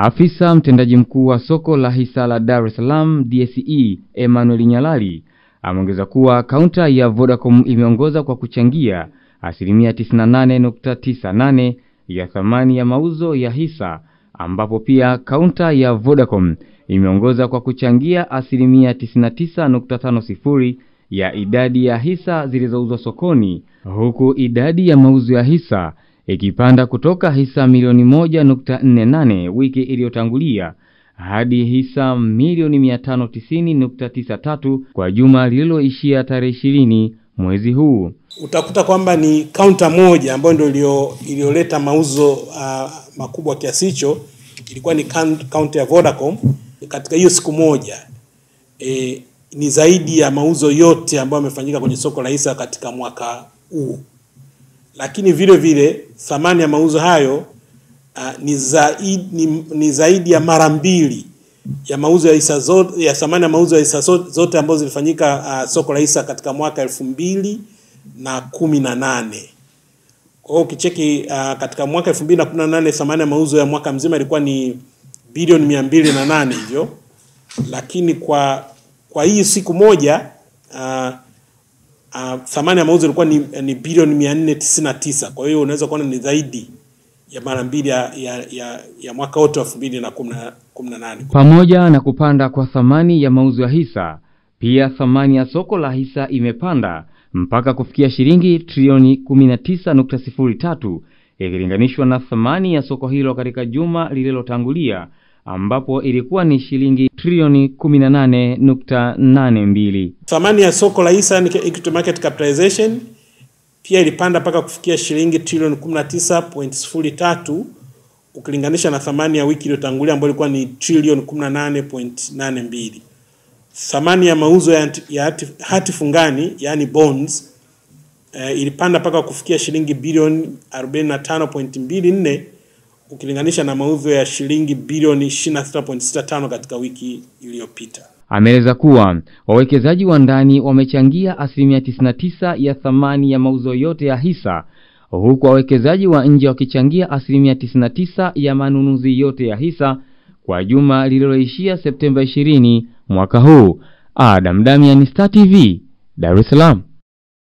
Afisa mtendaji mkuu wa soko la hisa la Dar es Salaam DSE Emmanuel Nyalali ameongeza kuwa kaunta ya Vodacom imeongoza kwa kuchangia asilimia 98.98 ya thamani ya mauzo ya hisa ambapo pia kaunta ya Vodacom imeongoza kwa kuchangia asilimia 99.50 ya idadi ya hisa zilizouzwa sokoni huku idadi ya mauzo ya hisa ikipanda kutoka hisa milioni 1.48 wiki iliyotangulia hadi hisa milioni 590.93 kwa juma lililoishia tarehe 20 mwezi huu. Utakuta kwamba ni kaunta moja ambayo ndio iliyoleta mauzo uh, makubwa kiasi hicho, ilikuwa ni kaunti ya Vodacom. Katika hiyo siku moja e, ni zaidi ya mauzo yote ambayo yamefanyika kwenye soko la hisa katika mwaka huu, lakini vile vile thamani ya mauzo hayo uh, ni, zaidi, ni, ni zaidi ya mara mbili ya mauzo ya hisa zote ya thamani ya mauzo ya hisa zote ambazo zilifanyika uh, soko la hisa katika mwaka elfu mbili na kumi na nane. Kwa hiyo ukicheki uh, katika mwaka elfu mbili na kumi na nane thamani ya mauzo ya mwaka mzima ilikuwa ni bilioni mia mbili na nane hivyo, lakini kwa kwa hii siku moja uh, uh, thamani ya mauzo ilikuwa ni, ni bilioni mia nne tisini na tisa. Kwa hiyo unaweza kuona ni zaidi ya mara mbili ya, ya, ya, ya mwaka wote wa elfu mbili na kumi na nane. Pamoja na kupanda kwa thamani ya mauzo ya hisa, pia thamani ya soko la hisa imepanda mpaka kufikia shilingi trilioni 19.03 ikilinganishwa na thamani ya soko hilo katika juma lililotangulia ambapo ilikuwa ni shilingi trilioni 18.82. Thamani ya soko la hisa ni equity market capitalization pia ilipanda mpaka kufikia shilingi trilioni 19.03 ukilinganisha na thamani ya wiki iliyotangulia ambayo ilikuwa ni trilioni 18.82. Thamani ya mauzo ya, ya hati, hati fungani yani bonds eh, ilipanda mpaka kufikia shilingi bilioni 45.24 ukilinganisha na mauzo ya shilingi bilioni 26.65 katika wiki iliyopita. Ameeleza kuwa wawekezaji wa ndani wamechangia asilimia 99 ya thamani ya mauzo yote ya hisa huku wawekezaji wa nje wakichangia asilimia 99 ya manunuzi yote ya hisa kwa juma lililoishia Septemba 20 mwaka huu. Adam Damian, Star TV, Dar es Salaam.